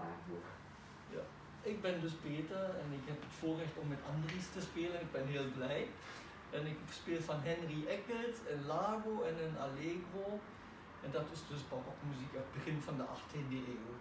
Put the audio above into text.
gevraagd. Ik ben dus Peter en ik heb het voorrecht om met Andries te spelen. Ik ben heel blij. En ik speel van Henry Eckels een Lago en een Allegro. En dat is dus barokmuziek uit het begin van de 18e eeuw.